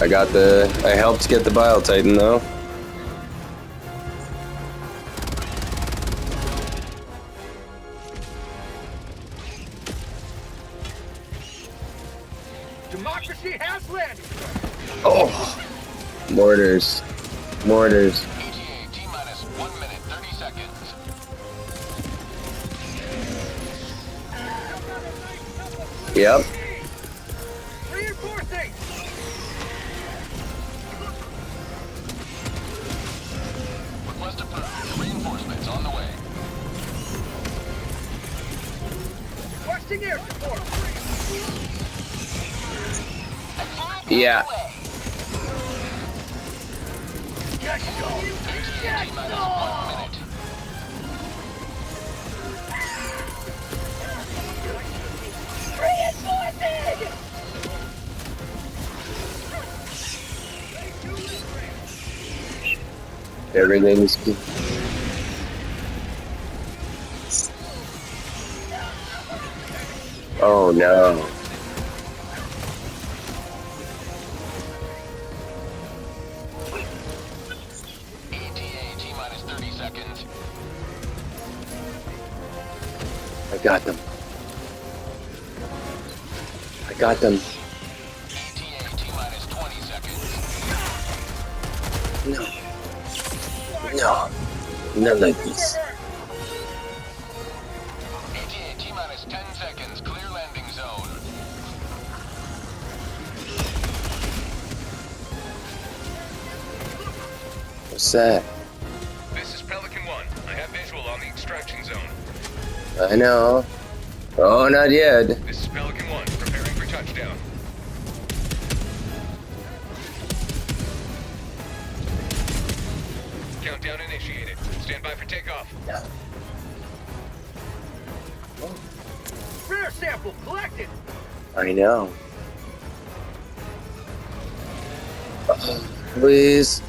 I got the. I helped get the Bile Titan though. Democracy has landed. Oh, mortars, mortars. T minus 1 minute 30 seconds. Yep. Air support. Yeah. Yes, go. ETA T minus 1 minute. Reinforcing. Everything's good. Oh no. ETA T minus 30 seconds. I got them. I got them. ETA T minus 20 seconds. No. No. None like this. ETA T minus 10 seconds. What's that? This is Pelican 1. I have visual on the extraction zone. I know. Oh, not yet. This is Pelican 1, preparing for touchdown. Countdown initiated. Stand by for takeoff. Rare sample collected. I know. Uh, please.